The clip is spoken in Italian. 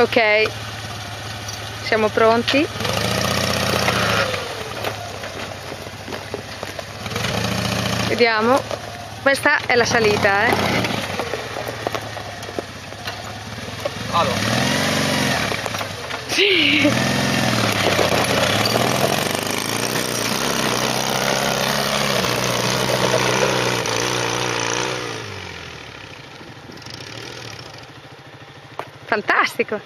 Ok, siamo pronti. Vediamo, questa è la salita, eh. Allora. Sì. Fantastico!